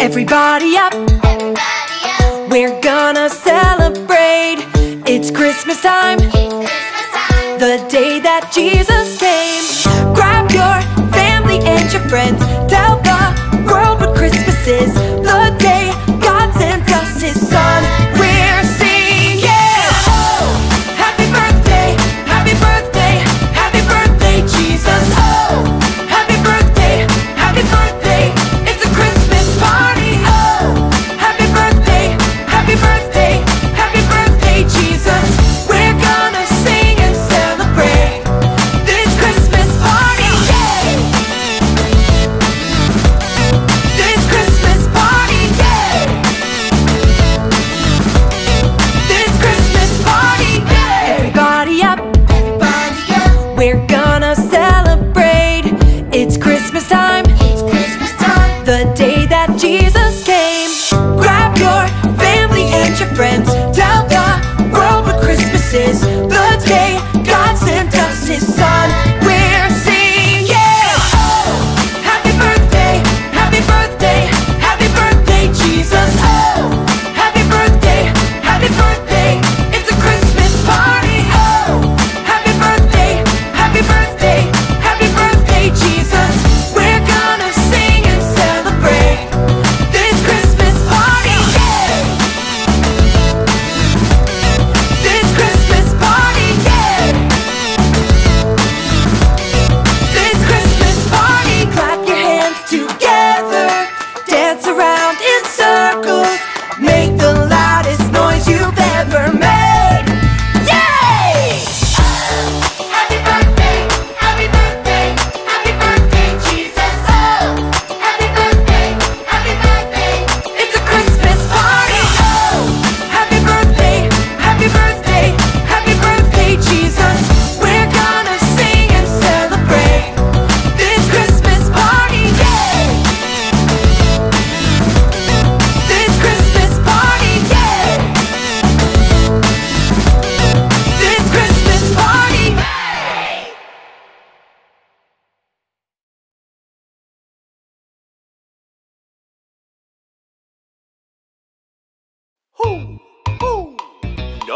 Everybody up, we're gonna celebrate. It's Christmas time, the day that Jesus came. Friends, tell the world what Christmas is.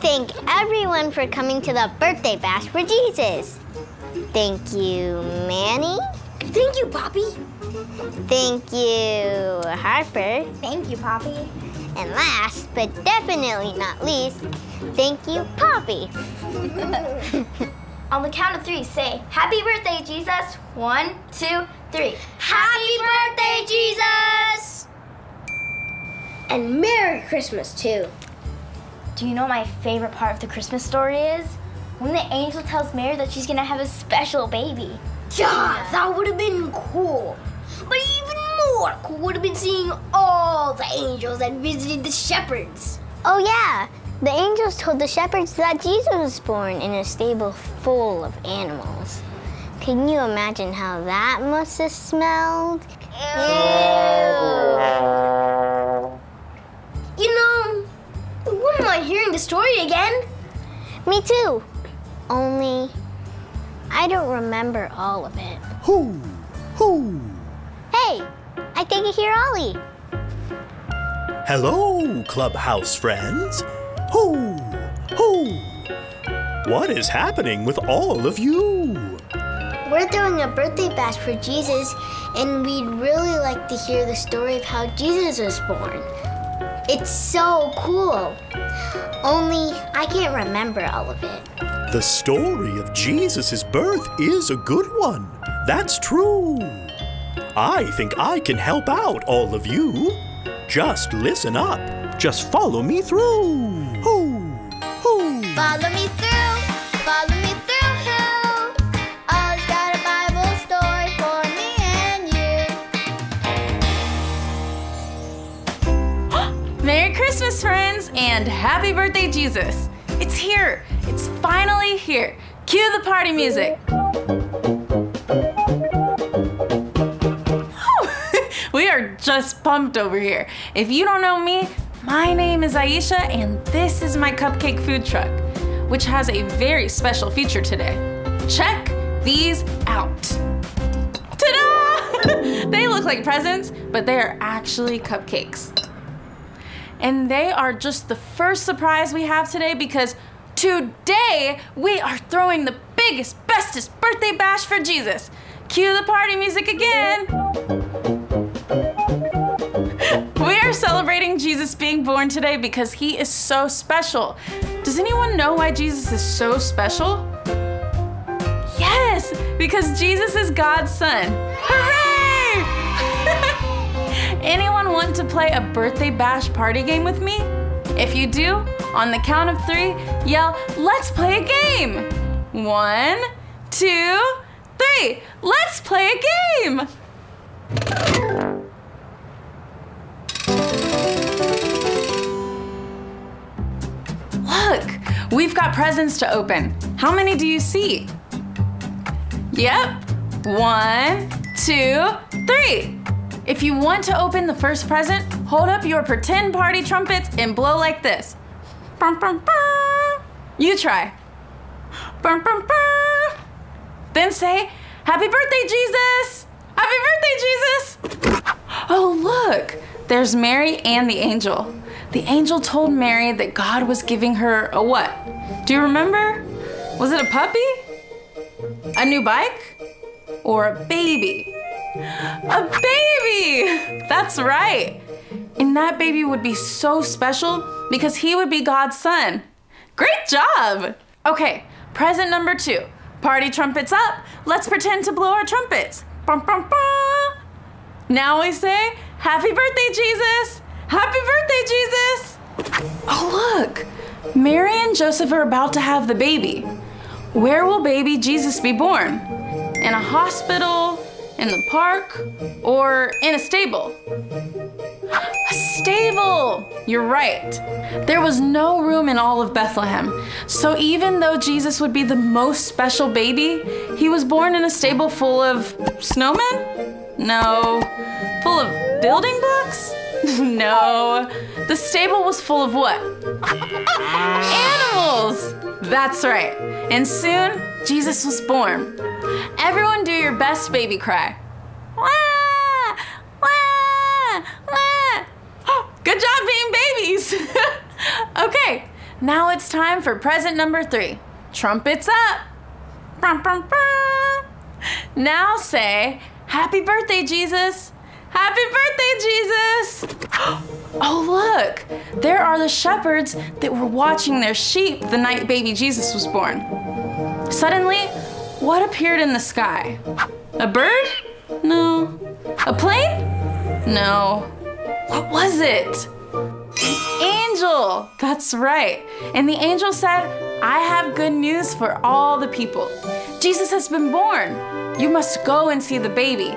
thank everyone for coming to the birthday bash for Jesus. Thank you, Manny. Thank you, Poppy. Thank you, Harper. Thank you, Poppy. And last, but definitely not least, thank you, Poppy. On the count of three, say, Happy birthday, Jesus. One, two, three. Happy birthday, Jesus! And Merry Christmas, too. Do you know what my favorite part of the Christmas story is? When the angel tells Mary that she's gonna have a special baby. Yeah, that would have been cool. But even more cool would have been seeing all the angels that visited the shepherds. Oh, yeah. The angels told the shepherds that Jesus was born in a stable full of animals. Can you imagine how that must have smelled? You I mind hearing the story again. Me too. Only, I don't remember all of it. Who? Who? Hey, I think I hear Ollie. Hello, clubhouse friends. Who? Who? What is happening with all of you? We're throwing a birthday bash for Jesus, and we'd really like to hear the story of how Jesus was born. It's so cool. Only I can't remember all of it. The story of Jesus' birth is a good one. That's true. I think I can help out all of you. Just listen up. Just follow me through. Hoo, hoo. Follow me through, Christmas, friends, and happy birthday, Jesus! It's here! It's finally here! Cue the party music! we are just pumped over here. If you don't know me, my name is Aisha, and this is my cupcake food truck, which has a very special feature today. Check these out! Ta-da! they look like presents, but they are actually cupcakes. And they are just the first surprise we have today because today we are throwing the biggest, bestest birthday bash for Jesus. Cue the party music again. We are celebrating Jesus being born today because he is so special. Does anyone know why Jesus is so special? Yes, because Jesus is God's son. Hooray! Want to play a birthday bash party game with me? If you do, on the count of three, yell, let's play a game. One, two, three. Let's play a game. Look, we've got presents to open. How many do you see? Yep. One, two, three. If you want to open the first present, hold up your pretend party trumpets and blow like this. You try. Then say, Happy birthday, Jesus! Happy birthday, Jesus! Oh, look, there's Mary and the angel. The angel told Mary that God was giving her a what? Do you remember? Was it a puppy? A new bike? Or a baby? A baby! That's right. And that baby would be so special because he would be God's son. Great job! Okay, present number two. Party trumpets up. Let's pretend to blow our trumpets. Bum, bum, bum. Now we say, Happy birthday, Jesus! Happy birthday, Jesus! Oh, look! Mary and Joseph are about to have the baby. Where will baby Jesus be born? In a hospital, in the park, or in a stable? A stable! You're right. There was no room in all of Bethlehem. So even though Jesus would be the most special baby, he was born in a stable full of snowmen? No. Full of building blocks? no. The stable was full of what? Animals! That's right. And soon, Jesus was born. Everyone do your best baby cry. Wah! Wah! Wah! Good job being babies! okay, now it's time for present number three. Trumpets up! Now say, Happy birthday, Jesus! Happy birthday, Jesus! Oh, look! There are the shepherds that were watching their sheep the night baby Jesus was born. Suddenly, what appeared in the sky? A bird? No. A plane? No. What was it? An angel! That's right. And the angel said, I have good news for all the people. Jesus has been born. You must go and see the baby.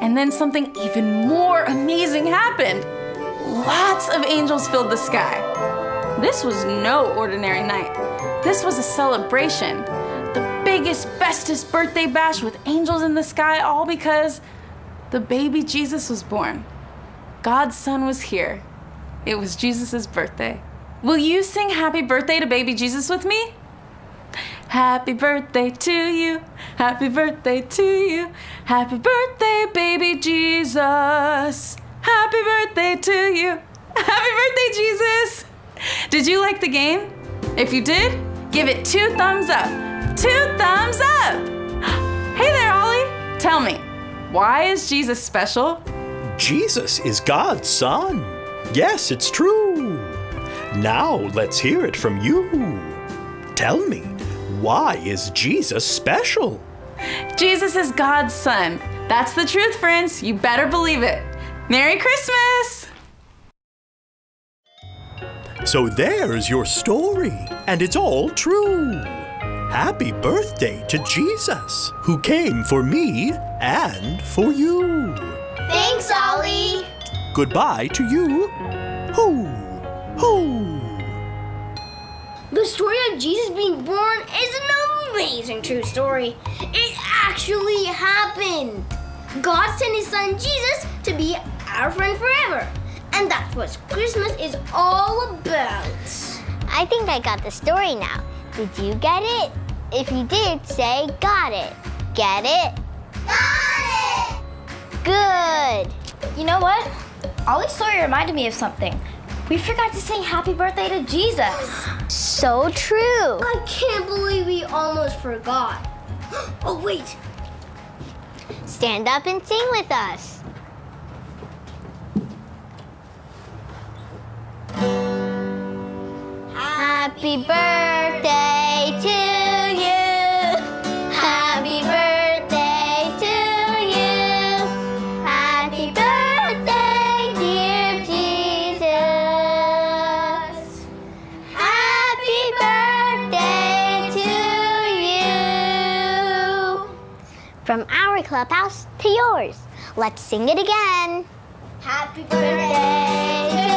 And then something even more amazing happened. Lots of angels filled the sky. This was no ordinary night. This was a celebration. The biggest, bestest birthday bash with angels in the sky, all because the baby Jesus was born. God's son was here. It was Jesus' birthday. Will you sing happy birthday to baby Jesus with me? Happy birthday to you. Happy birthday to you. Happy birthday, baby Jesus. Happy birthday to you. Happy birthday, Jesus. Did you like the game? If you did, give it two thumbs up. Two thumbs up. Hey there, Ollie. Tell me, why is Jesus special? Jesus is God's son. Yes, it's true. Now let's hear it from you. Tell me, why is Jesus special? Jesus is God's son. That's the truth, friends. You better believe it. Merry Christmas! So there's your story, and it's all true. Happy birthday to Jesus, who came for me and for you. Thanks, Ollie. Goodbye to you. Hoo, hoo. The story of Jesus being born is an amazing true story. It actually happened. God sent his son Jesus to be our friend forever. And that's what Christmas is all about. I think I got the story now. Did you get it? If you did, say got it. Get it? Got it! Good. You know what? Ollie's story reminded me of something. We forgot to sing happy birthday to Jesus. So true. I can't believe we almost forgot. Oh, wait. Stand up and sing with us. Happy birthday clubhouse to yours. Let's sing it again. Happy birthday